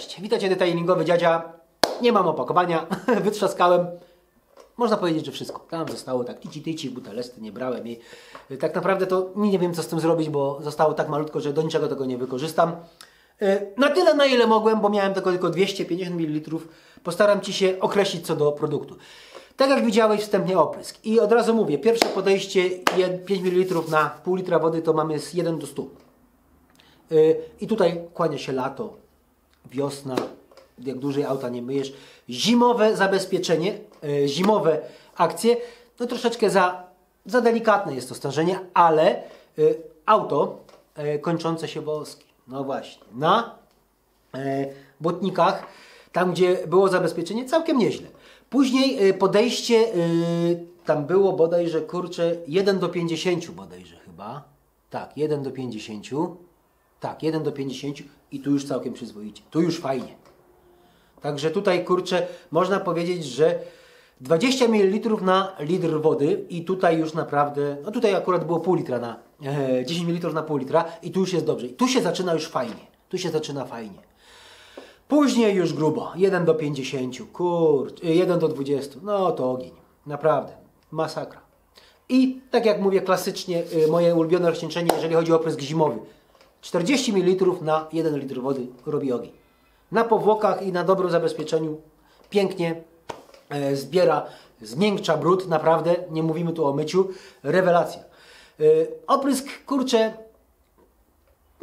Cześć, witajcie detailingowy dziadzia. Nie mam opakowania, wytrzaskałem. Można powiedzieć, że wszystko. Tam zostało tak tici tici, butelesty nie brałem i y, tak naprawdę to nie wiem co z tym zrobić, bo zostało tak malutko, że do niczego tego nie wykorzystam. Y, Na tyle na ile mogłem, bo miałem tego tylko 250 ml, postaram Ci się określić co do produktu. Tak jak widziałeś wstępnie oprysk. I od razu mówię, pierwsze podejście jed- 5 ml na pół litra wody to mamy z 1 do 100. Y, I tutaj kłania się lato, wiosna, jak dłużej auta nie myjesz. Zimowe zabezpieczenie, y, zimowe akcje, no troszeczkę za, za delikatne jest to stężenie, ale y, auto y, kończące się woski, no właśnie, na e, błotnikach, tam gdzie było zabezpieczenie, całkiem nieźle. Później podejście, tam było bodajże, kurczę, 1 do 50 bodajże chyba. Tak, 1 do 50. Tak, 1 do 50 i tu już całkiem przyzwoicie. Tu już fajnie. Także tutaj, kurczę, można powiedzieć, że 20 ml na litr wody i tutaj już naprawdę, no tutaj akurat było pół litra na, e, 10 ml na pół litra i tu już jest dobrze. I tu się zaczyna już fajnie. Tu się zaczyna fajnie. Później już grubo, 1 do 50, kurczę, 1 do 20, no to ogień, naprawdę, masakra. I tak jak mówię klasycznie, y, moje ulubione rozcieńczenie, jeżeli chodzi o oprysk zimowy, 40 ml na 1 litr wody robi ogień. Na powłokach i na dobrym zabezpieczeniu pięknie e, zbiera, zmiękcza brud, naprawdę, nie mówimy tu o myciu, rewelacja. E, oprysk, kurczę,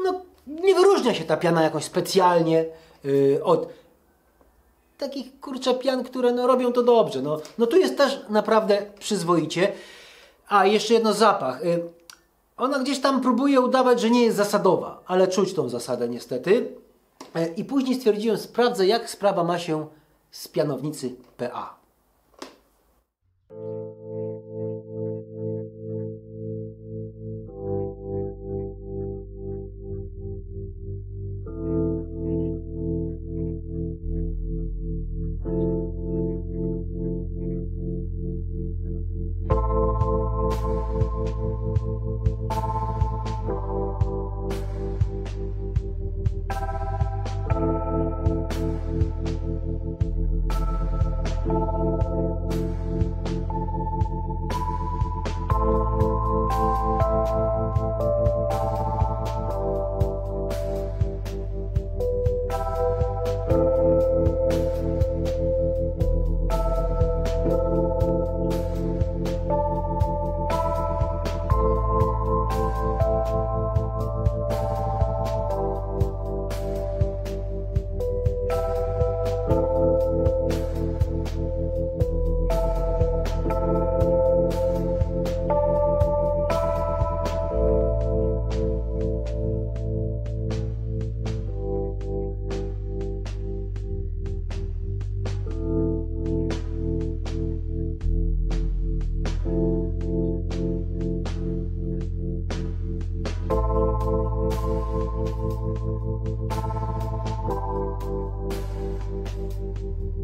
no, nie wyróżnia się ta piana jakoś specjalnie y, od takich kurczę pian, które no, robią to dobrze. No, no tu jest też naprawdę przyzwoicie. A jeszcze jedno zapach. Ona gdzieś tam próbuje udawać, że nie jest zasadowa, ale czuć tą zasadę niestety. Y, I później stwierdziłem, sprawdzę jak sprawa ma się z pianownicy PA.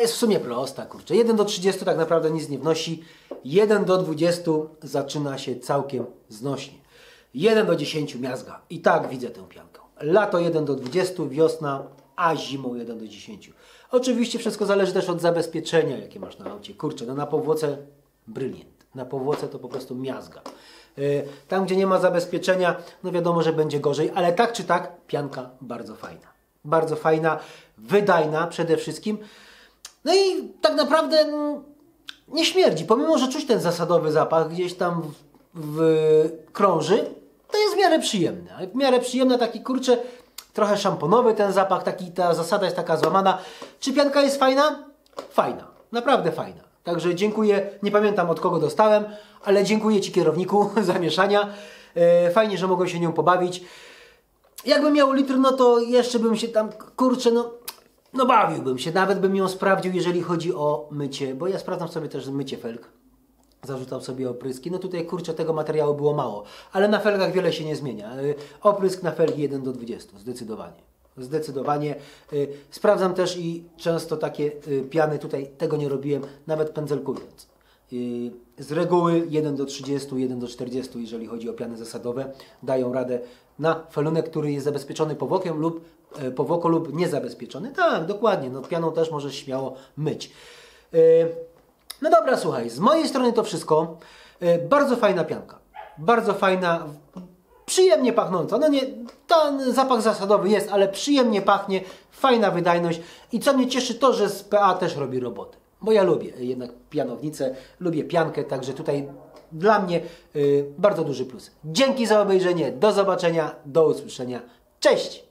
Jest w sumie prosta, kurczę. 1 do 30 tak naprawdę nic nie wnosi. 1 do 20 zaczyna się całkiem znośnie. 1 do 10 miazga. I tak widzę tę piankę. Lato 1 do 20, wiosna, a zimą 1 do 10. Oczywiście wszystko zależy też od zabezpieczenia, jakie masz na aucie. Kurczę, no na powłoce bryliant. Na powłoce to po prostu miazga. Yy, Tam, gdzie nie ma zabezpieczenia, no wiadomo, że będzie gorzej, ale tak czy tak, pianka bardzo fajna. Bardzo fajna, wydajna przede wszystkim. No i tak naprawdę mm, nie śmierdzi. Pomimo, że czuć ten zasadowy zapach gdzieś tam w, w krąży, to jest w miarę przyjemny. Ale W miarę przyjemny, taki kurczę, trochę szamponowy ten zapach, taki, ta zasada jest taka złamana. Czy pianka jest fajna? Fajna. Naprawdę fajna. Także dziękuję, nie pamiętam od kogo dostałem, ale dziękuję Ci kierowniku za mieszania. E, Fajnie, że mogłem się nią pobawić. Jakbym miał litr, no to jeszcze bym się tam, kurczę, no, no bawiłbym się. Nawet bym ją sprawdził, jeżeli chodzi o mycie, bo ja sprawdzam sobie też mycie felg. Zarzucam sobie opryski. No tutaj, kurczę, tego materiału było mało. Ale na felgach wiele się nie zmienia. Y, Oprysk na felgi 1 do 20, zdecydowanie. Zdecydowanie. Y, Sprawdzam też i często takie y, piany, tutaj tego nie robiłem, nawet pędzelkując. Z reguły 1 do 30, 1 do 40, jeżeli chodzi o piany zasadowe, dają radę na felunek, który jest zabezpieczony powłokiem lub e, powłoko lub niezabezpieczony. Tak, dokładnie. No, pianą też możesz śmiało myć. Y, No dobra, słuchaj, z mojej strony to wszystko. Y, Bardzo fajna pianka. Bardzo fajna, przyjemnie pachnąca. No nie, ten zapach zasadowy jest, ale przyjemnie pachnie, fajna wydajność. I co mnie cieszy, to, że z PA też robi roboty. Bo ja lubię jednak pianownicę, lubię piankę, także tutaj dla mnie bardzo duży plus. Dzięki za obejrzenie, do zobaczenia, do usłyszenia. Cześć!